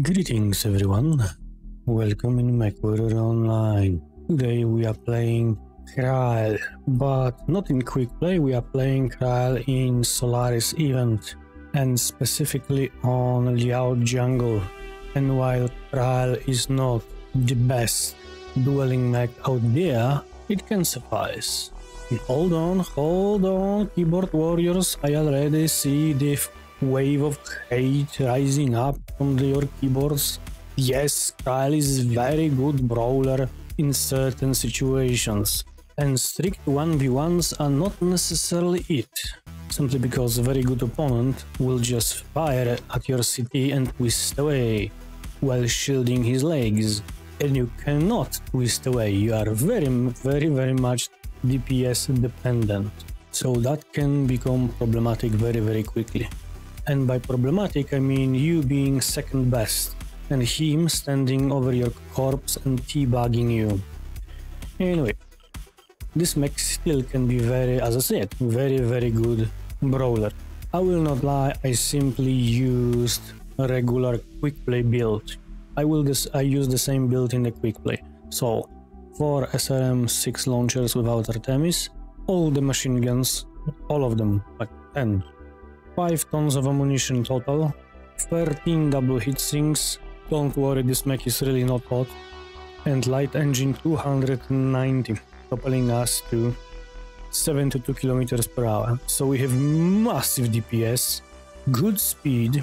Greetings everyone, welcome in MechWarrior Online. Today we are playing Kral, but not in quick play, we are playing Kral in Solaris event and specifically on Liao Jungle. And while Kral is not the best dueling mech out there, it can suffice. Hold on, hold on, keyboard warriors, I already see the wave of hate rising up from your keyboards. Yes, Kyle is very good brawler in certain situations, and strict 1v1s are not necessarily it, simply because a very good opponent will just fire at your CT and twist away, while shielding his legs, and you cannot twist away, you are very, very, very much DPS dependent, so that can become problematic very, very quickly. And by problematic, I mean you being second best and him standing over your corpse and teabagging you. Anyway, this mech still can be very, as I said, very very good brawler. I will not lie, I simply used a regular quick play build. I will this I use the same build in the quick play. So, four SRM 6 launchers without Artemis, all the machine guns, all of them, like 10 5 tons of ammunition total, 13 double heat sinks, don't worry this mech is really not hot, and light engine 290, toppling us to 72 kilometers per hour. So we have massive DPS, good speed,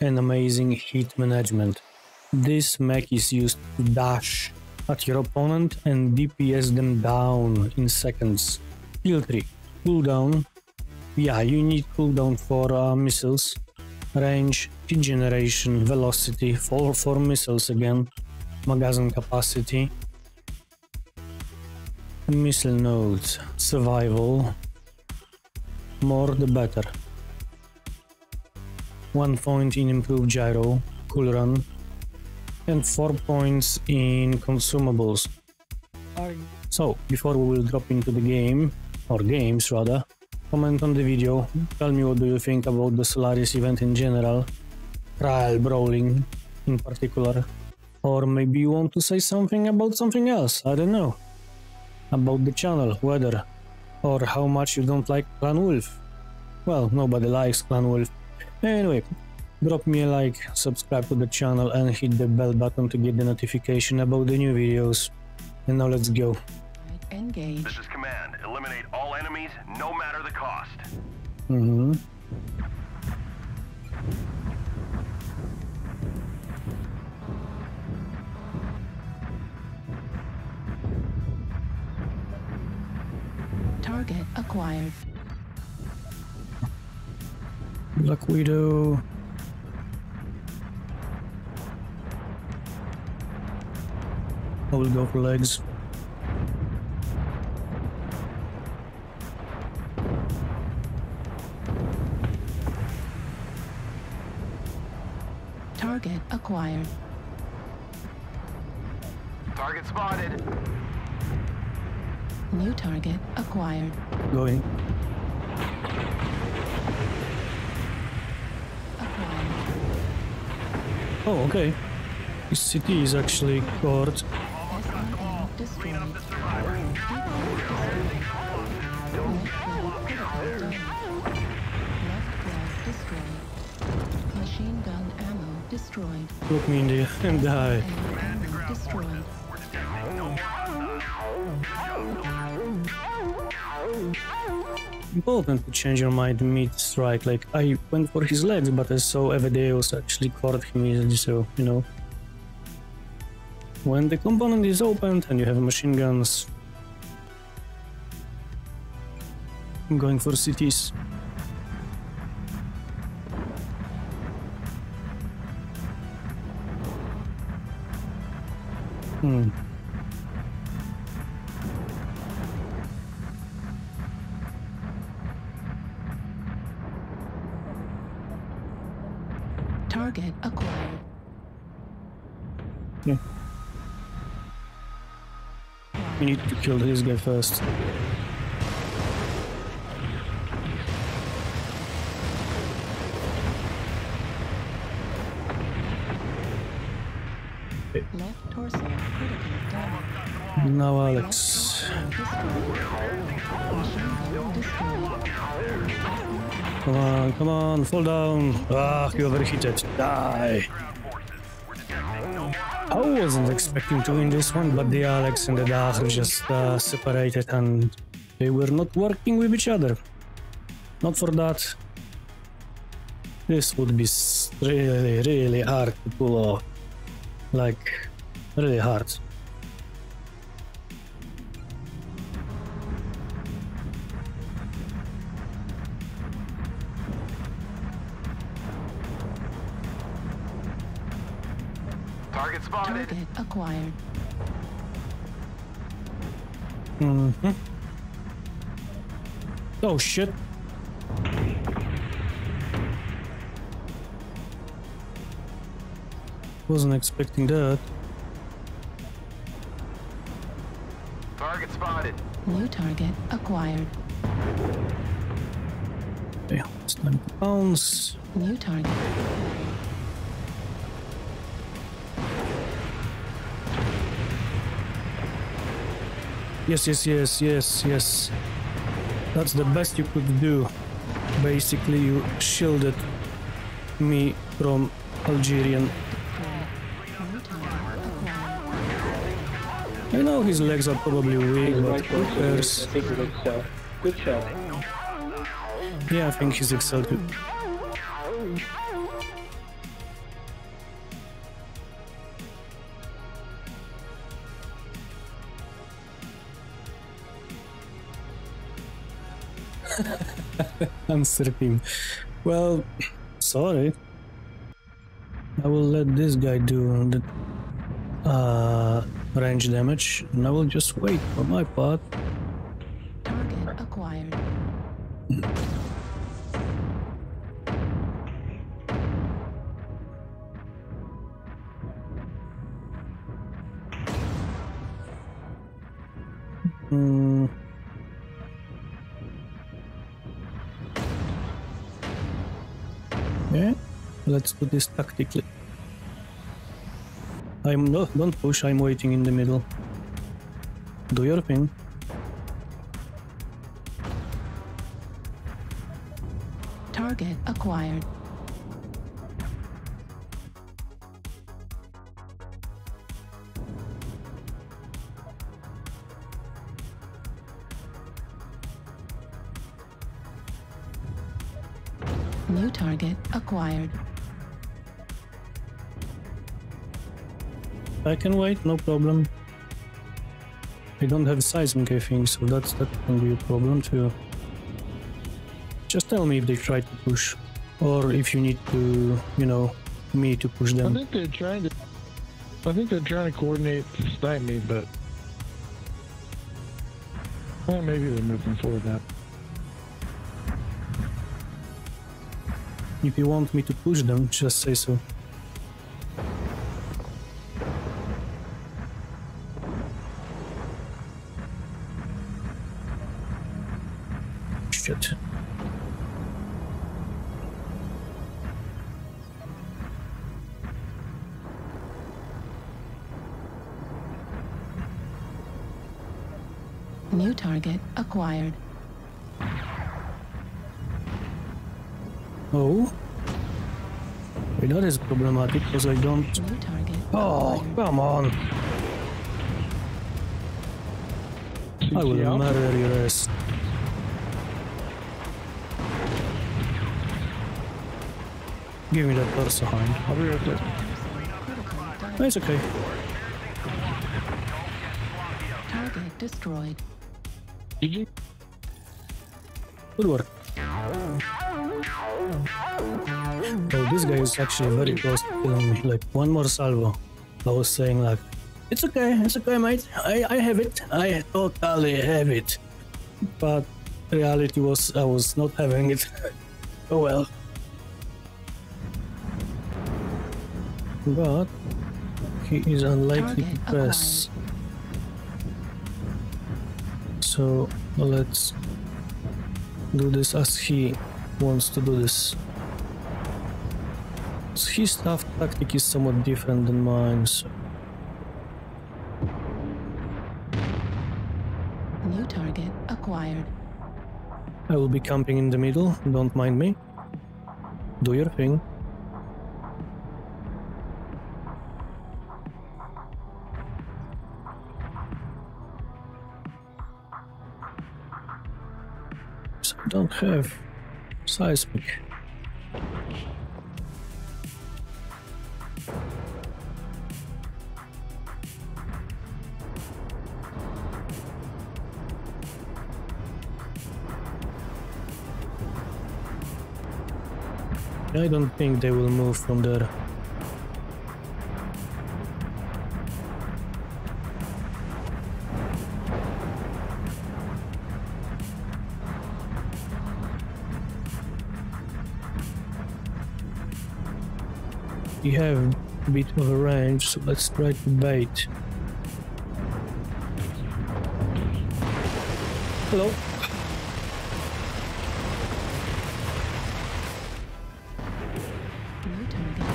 and amazing heat management. This mech is used to dash at your opponent and DPS them down in seconds. Skill 3. Cooldown yeah, you need cooldown for uh, missiles, range, heat generation, velocity, for, for missiles again, magazine capacity, missile nodes, survival, more the better. One point in improved gyro, cool run, and four points in consumables. So, before we will drop into the game, or games rather, comment on the video, tell me what do you think about the Solaris event in general, trial brawling in particular, or maybe you want to say something about something else, I don't know, about the channel, weather, or how much you don't like Clan Wolf. Well, nobody likes Clan Wolf. Anyway, drop me a like, subscribe to the channel and hit the bell button to get the notification about the new videos. And now let's go. Engage. This is command. Eliminate all enemies, no matter the cost. Mm-hmm. Target acquired. Black Widow. I will go for legs. Target spotted. New target acquired. Going. Acquired. Oh, okay. This city is actually covered. Destroyed. Left flag destroyed. Machine gun ammo destroyed. Look me in the and die. Destroyed. Important to change your mind mid-strike. Like, I went for his legs, but I saw Evadeus actually caught him easily, so, you know. When the component is opened and you have machine guns, I'm going for cities. Hmm. Target acquired. Yeah. We need to kill this guy first. Left torso critical damage. Now Alex. Come on, come on, fall down. Ah, you overheated. Die. I wasn't expecting to win this one, but the Alex and the Dagr just uh, separated and they were not working with each other. Not for that. This would be really, really hard to pull off. Like, really hard. Target spotted. Target acquired. Mm-hmm. Oh shit. Wasn't expecting that. Target spotted. New target acquired. Okay, it's time to bounce. New target. Yes, yes, yes, yes, yes. That's the best you could do. Basically, you shielded me from Algerian. I know his legs are probably weak, but who cares? Good. Yeah, I think he's excited. Answer him. Well, sorry. I will let this guy do the uh, range damage, and I will just wait for my part. Target acquired. Hmm. Let's do this tactically. I'm no, don't push. I'm waiting in the middle. Do your thing. Target acquired. New target acquired. I can wait, no problem. I don't have seismic, I think, so that's that can be a problem too. Just tell me if they try to push, or if you need to, you know, me to push them. I think they're trying to. I think they're trying to coordinate to snipe me, but well, maybe they're moving forward now. If you want me to push them, just say so. Shit. New target acquired. Oh? Wait, that is problematic because I don't. New Oh, come on! I will CTL? murder your ass. Give me that torso hind. I'll be right there. No, it's okay. Target destroyed. GG. Good work. Oh, this guy is actually very close to killing me. Like, one more salvo. I was saying, like, it's okay, it's okay, mate. I, I have it. I totally have it. But reality was, I was not having it. oh well. but he is unlikely Target to pass. So let's do this as he wants to do this. His staff tactic is somewhat different than mine, so New target acquired. I will be camping in the middle, don't mind me. Do your thing. Don't have seismic. I don't think they will move from there. We have a bit of a range, so let's try to bait. Hello. New target.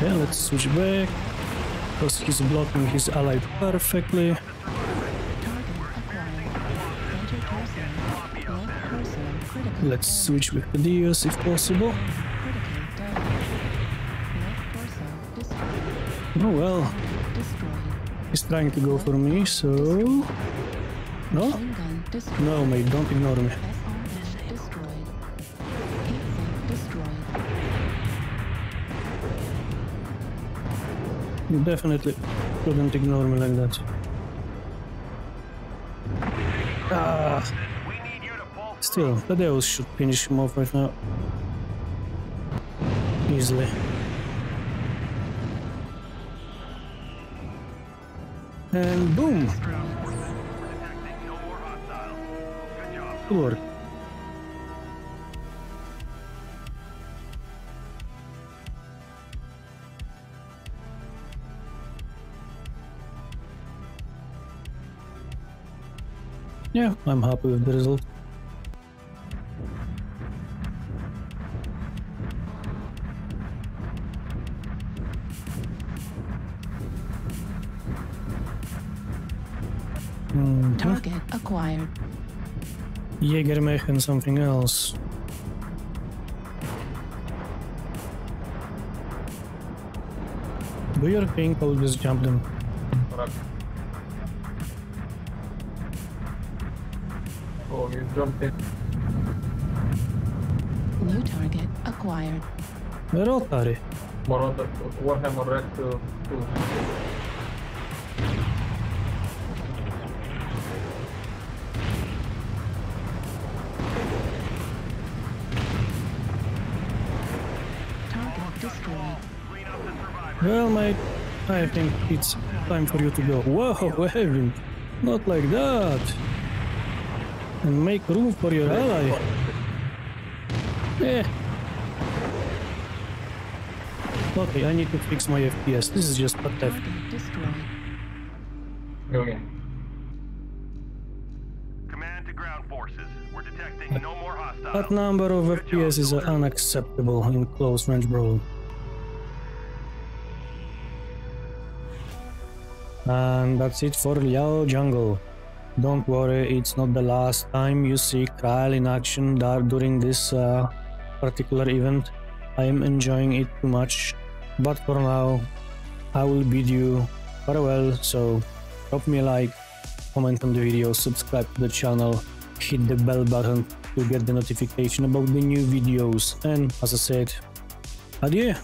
Yeah, let's switch back. Because he's blocking his ally perfectly. Let's switch with the Dios if possible. Oh well, he's trying to go for me, so... No? No, mate, don't ignore me. You definitely couldn't ignore me like that. Ah, should finish him off right now. Easily. And boom! work. Yeah, I'm happy with the result. Mhm. Target acquired. Jägermech and something else. Do your thing, I'll just jump them. Oh, you jumped in. New target acquired. Rotary. Morata, Warhammer Red uh, 2. Well, mate, I think it's time for you to go. Whoa, Evan, not like that. And make room for your ally. Eh. Okay, I need to fix my FPS. This is just pathetic. Target destroyed. Okay. Command to ground forces. We're detecting no more hostiles. That number of FPS is unacceptable in close range brawl. And that's it for Liao Jungle. Don't worry, it's not the last time you see Kyle in action during this uh, particular event. I am enjoying it too much, but for now, I will bid you farewell. So, drop me a like, comment on the video, subscribe to the channel, hit the bell button to get the notification about the new videos, and as I said, adieu!